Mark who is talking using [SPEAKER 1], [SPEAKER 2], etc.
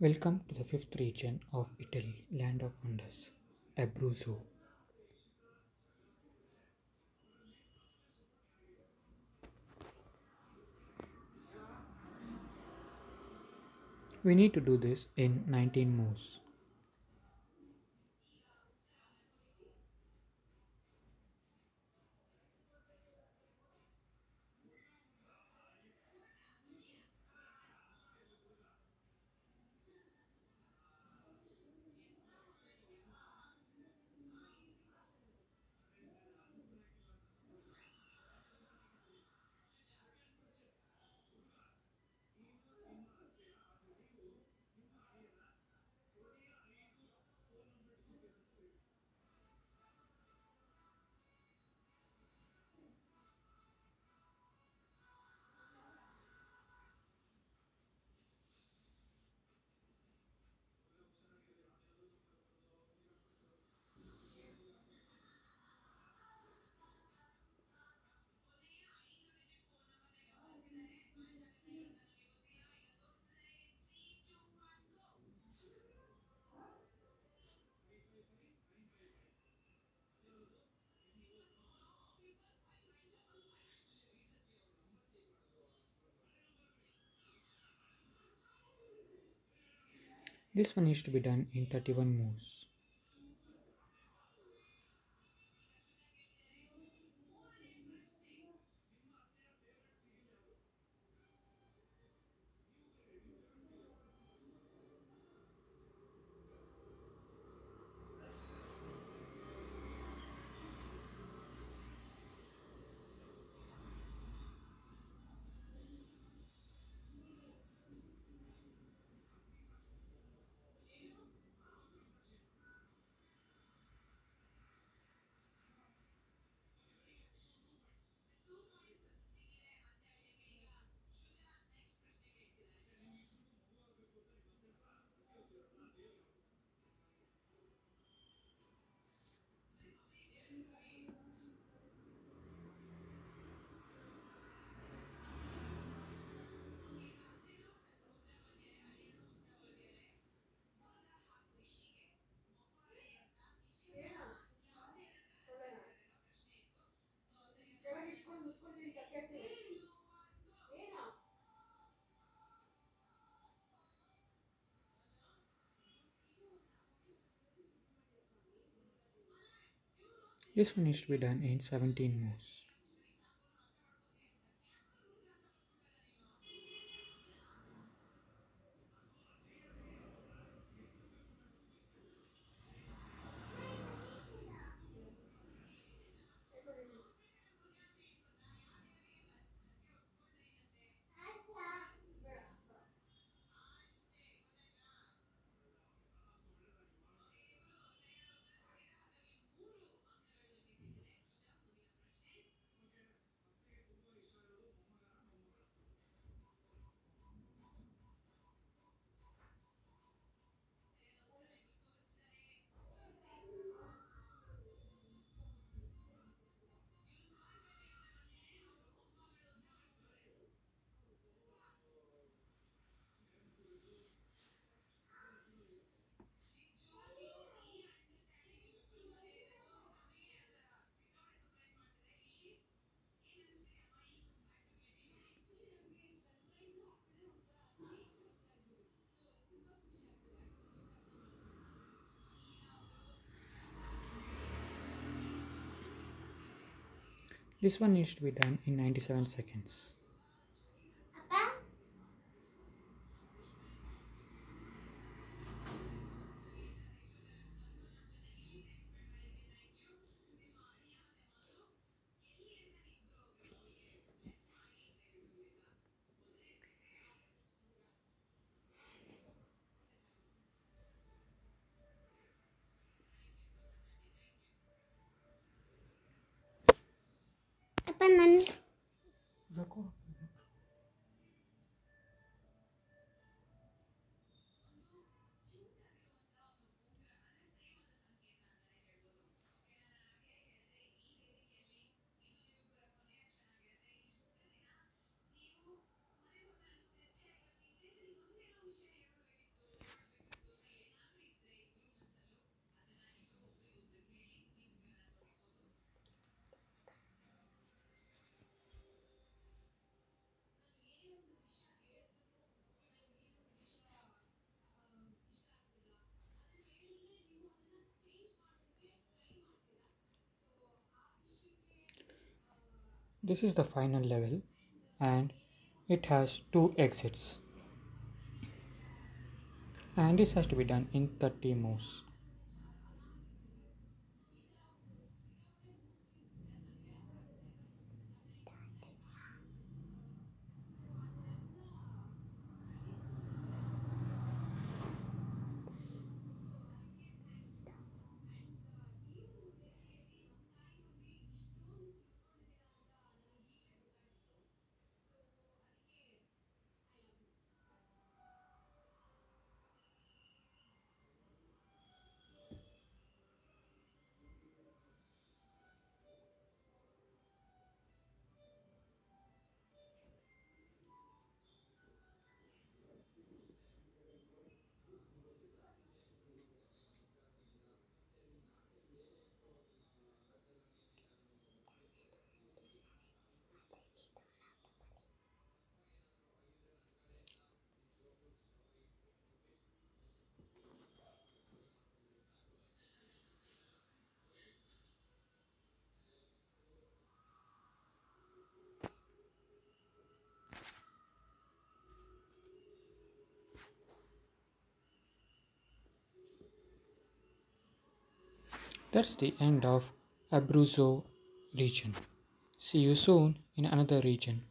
[SPEAKER 1] Welcome to the fifth region of Italy, land of wonders, Abruzzo. We need to do this in 19 moves. This one needs to be done in 31 moves. This one needs to be done in 17 moves. This one needs to be done in 97 seconds.
[SPEAKER 2] Bananen.
[SPEAKER 1] This is the final level and it has two exits. And this has to be done in 30 moves. That's the end of Abruzzo region. See you soon in another region.